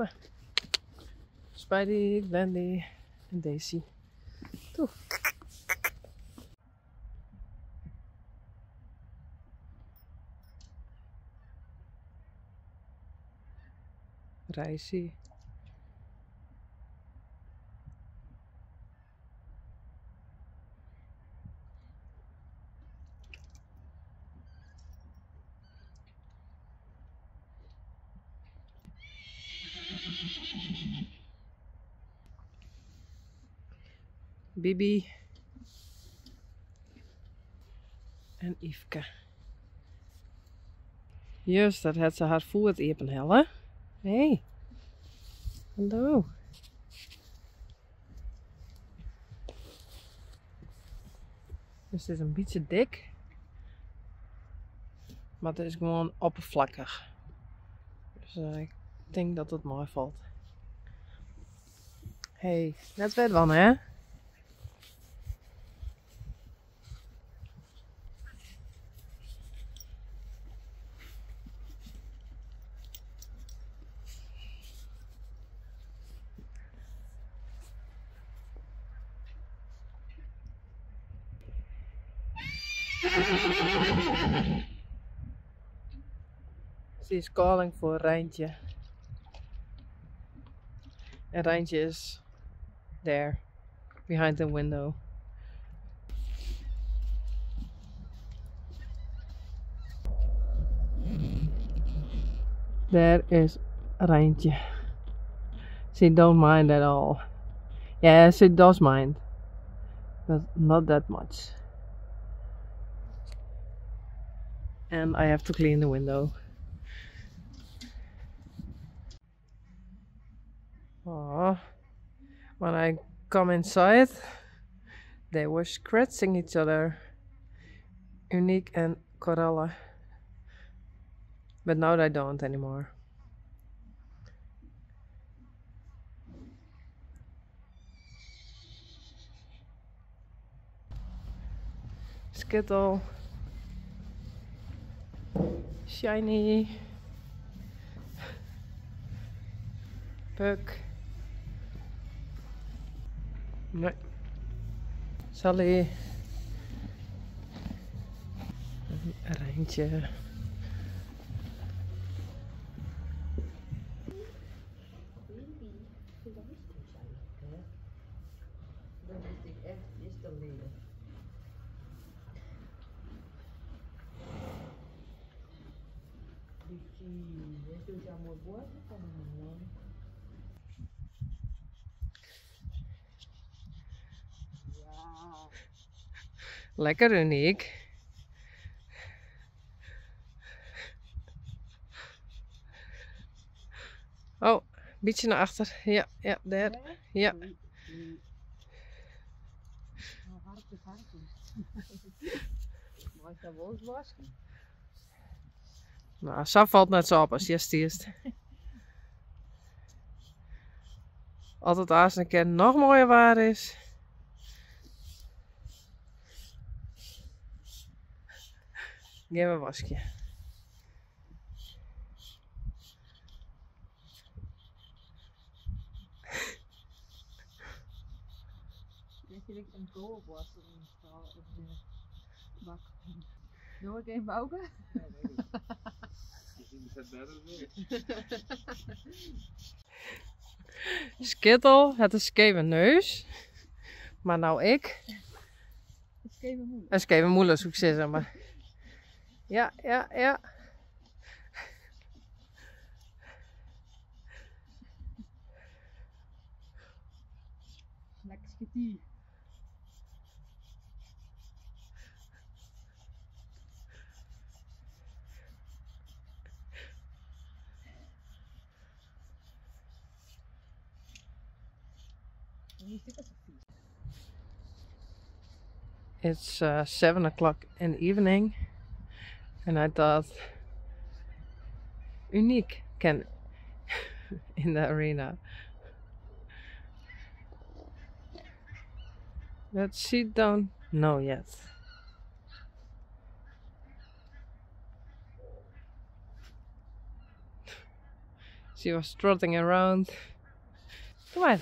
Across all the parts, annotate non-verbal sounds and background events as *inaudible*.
maar. Spidey, Glendy en Daisy. Toe. Reisie. Bibi. En Yveske. Juist, dat had ze haar voet even hellen. Hé. Hey. Hallo. Dus het is een beetje dik. Maar het is gewoon oppervlakkig. Dus uh, ik denk dat het mooi valt. hey, net weer van hè? *laughs* She's calling for Rijntje. En Rijntje is there, behind the window. There is Rijntje. She don't mind at all. Yeah, she does mind. But not that much. And I have to clean the window. Oh, when I come inside, they were scratching each other, Uniek and Corella. But now they don't anymore. Skittle, Shiny, Puck. Nee. Sally. Een Rijntje. Dan wist ik echt installeren. Beetje, dit is jouw mooi woord van een Ja. Lekker uniek. Oh, beetje naar achter. Ja, ja, daar. Ja. Nou, zo valt net zo op als eerst. Altijd als een keer nog mooier waar is. Ik heb Где бабашки? Denk je een goal was in een eh, bak? Doe ik even bouwen? Ja, weet ik. Misschien is beter weer. *laughs* Skittle, het is Skeven neus. Maar nou ik. Een Skeven moeder. Een Skeven moeder, zoek ze maar. Ja, ja, ja. Lekker skitty. It's uh, seven o'clock in the evening, and I thought Uniek can *laughs* in the arena. But she don't know yet. She was trotting around. Come on.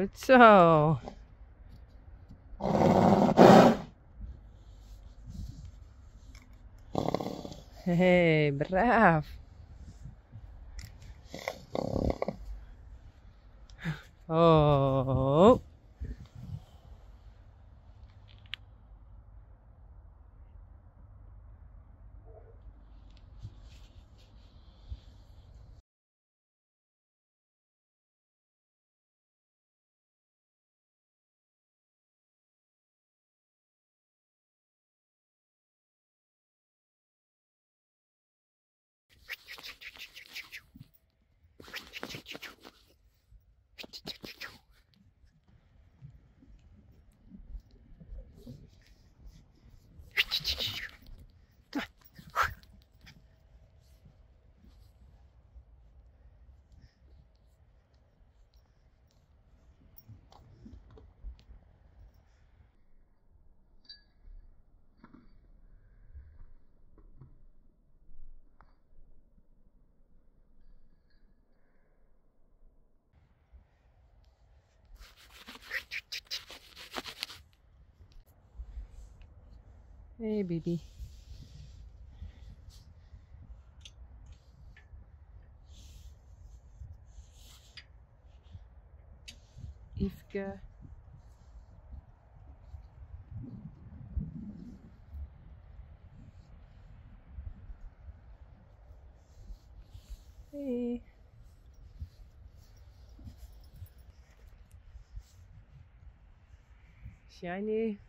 Goed zo. Hey, braaf. Oh. Hey, baby. Yveske. Hey. Shiny.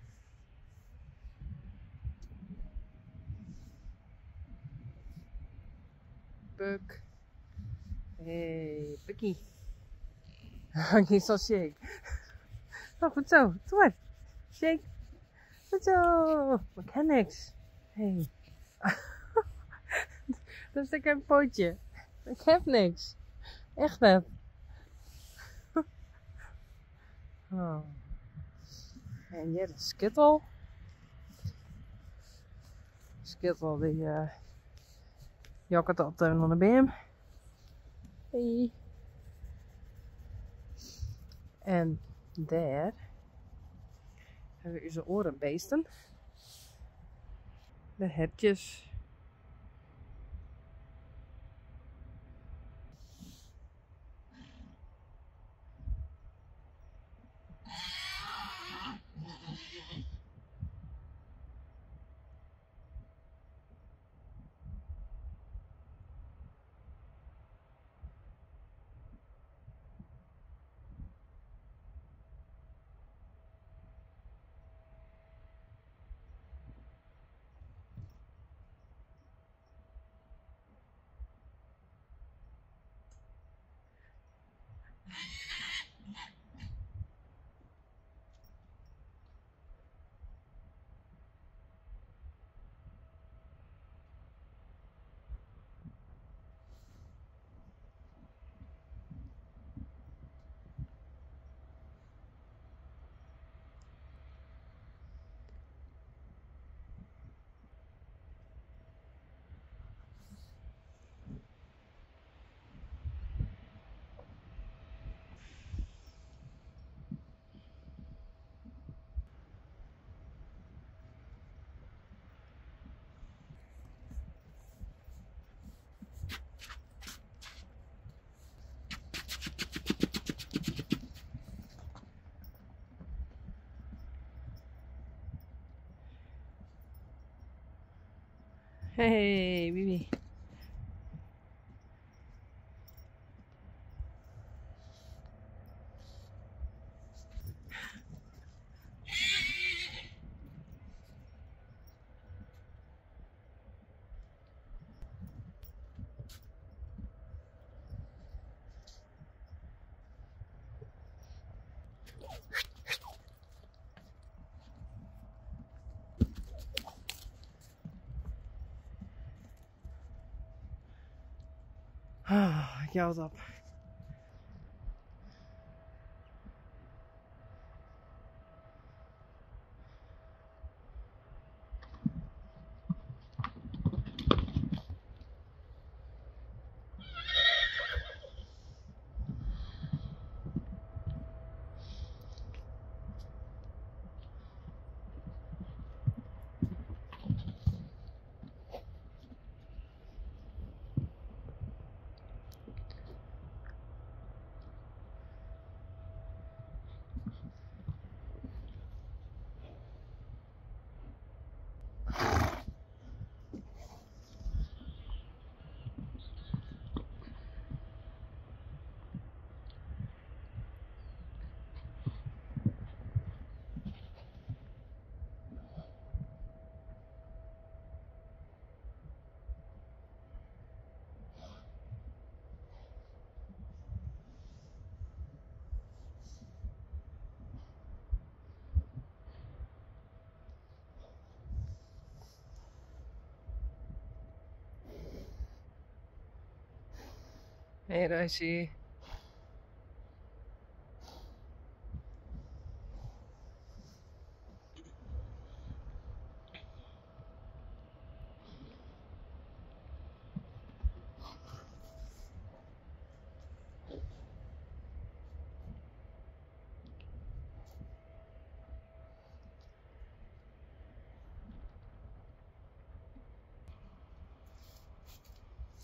Bucky. He's so shake. Oh, goed zo. Doe. Shake. Goed zo. Mechanics. Hey. *laughs* Dat is lekker een pootje. Ik heb niks. Echt net. *laughs* Oh. En jij is Skittle. Skittle die uh, jakkert altijd onder de beam. Hey. En daar hebben we onze orenbeesten. De hertjes. Hey, Bibi. Geld op. Hey, Raisi.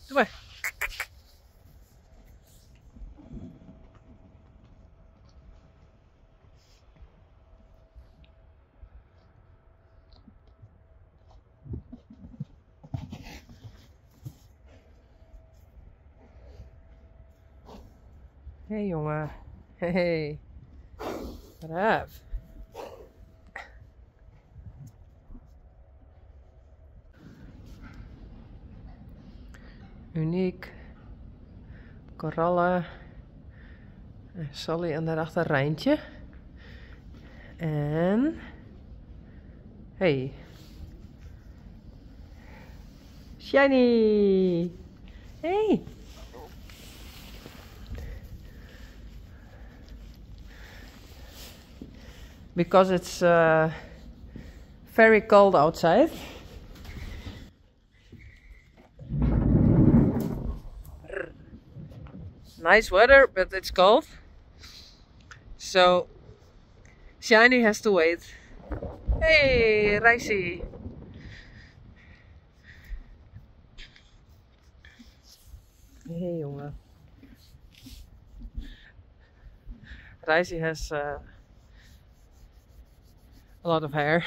Doe maar. Hey, jongen. Hey. Braaf. Uniek. Korallen. En Sally en daarachter Rijntje. En... Hey. Shiny. Hey. Because it's uh, very cold outside. Nice weather, but it's cold. So Shiny has to wait. Hey, Raisi. Hey, jongen. Raisi has uh, a lot of hair.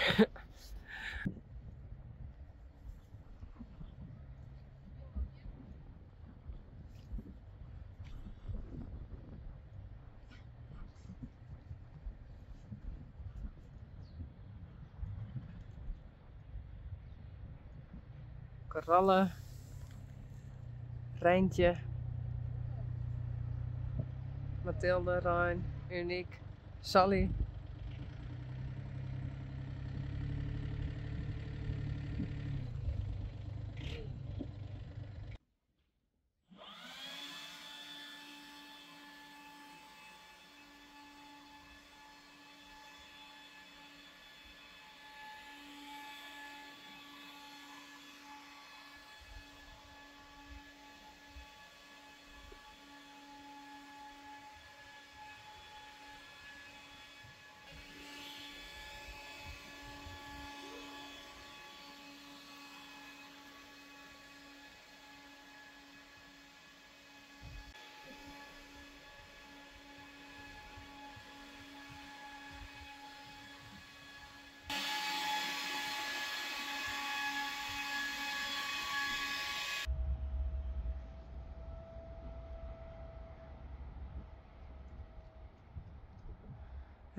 Korallen, Rijntje, Mathilde, Rijn, Uniek, Sally.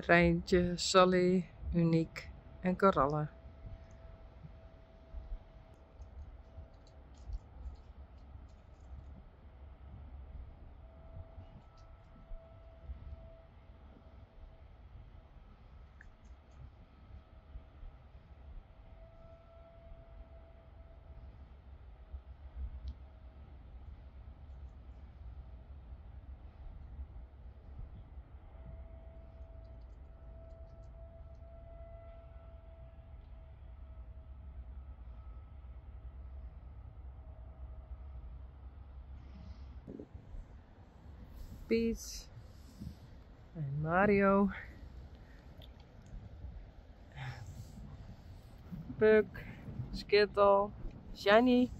Rijntje, Sally, Uniek en Korallen. Peach. And Mario. Puck. Skittle. Shiny.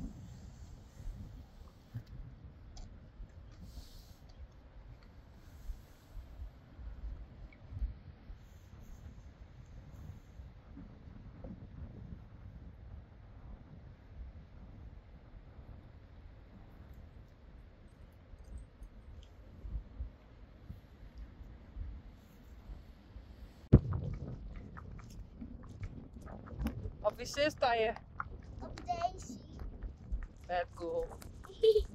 Op wie zit sta je? Op deze. Vet cool. *laughs*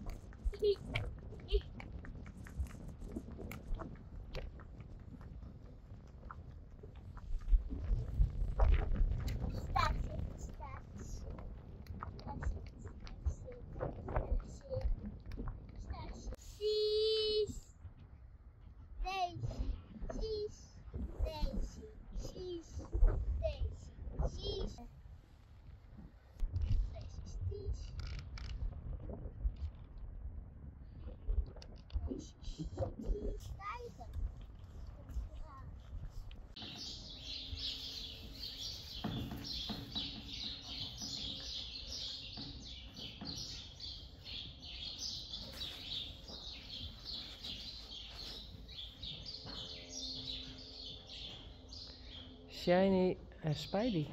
Shiny en Spidey.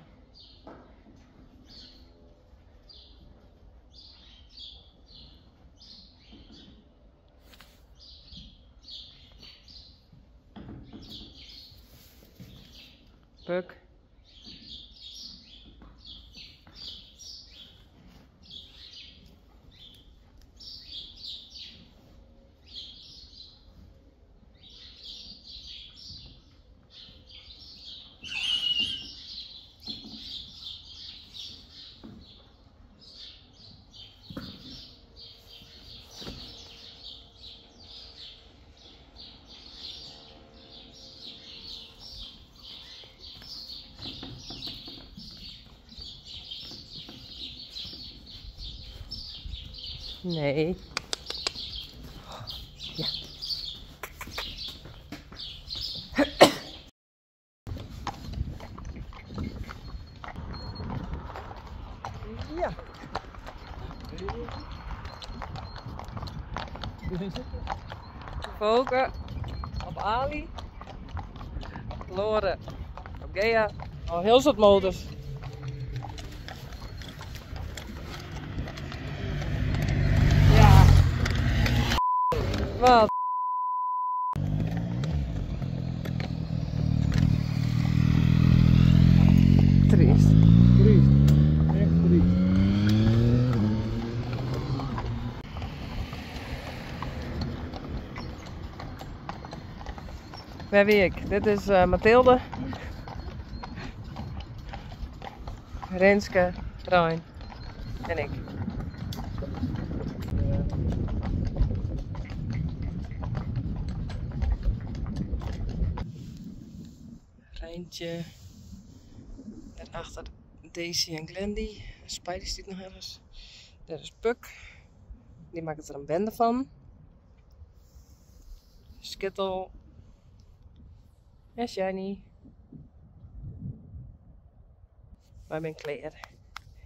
Puck. Nee. Ja. Ja. Volken op Ali. Loren op Gea. Oh, heel soort motors. Wie ik? Dit is eh, Mathilde. Renske, Rijn en ik. Rijntje. Daarachter Daisy en Glendy. Spidey zit nog ergens. Daar is Puck. Die maakt er een bende van. Skittle. En Shiny. Waar ben Claire?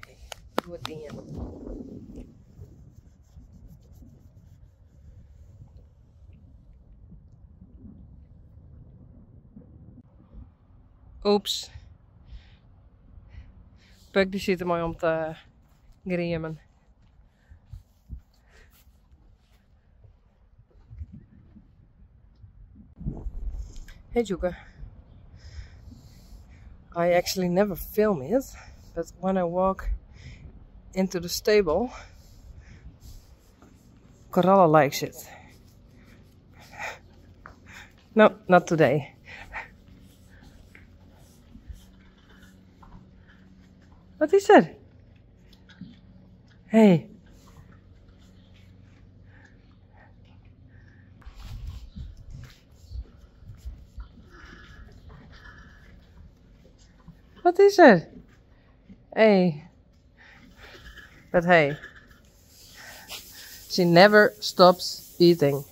Hey, doe het in. Oeps. Puck die zit er mooi om te griemen. Hey Juka. I actually never film it, but when I walk into the stable, Coralla likes it. No, not today. What is that? Hey. Wat is er? Hé. Hey. But hey. She never stops eating.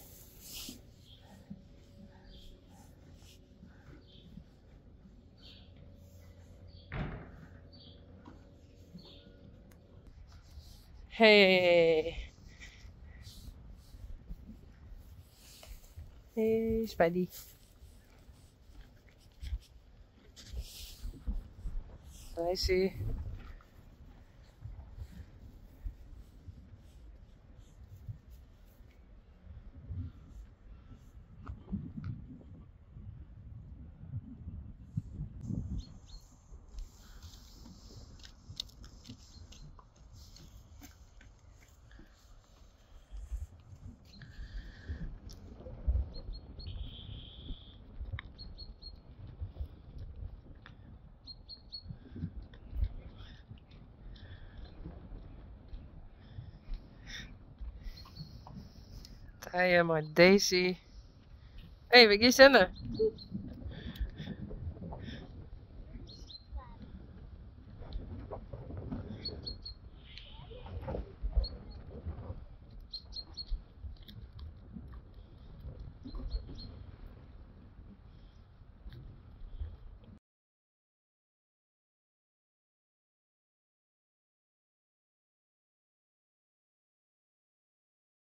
Hey. Hey, Spidey. see. Daisy. Daar maar Daisy. Hey, wie is er?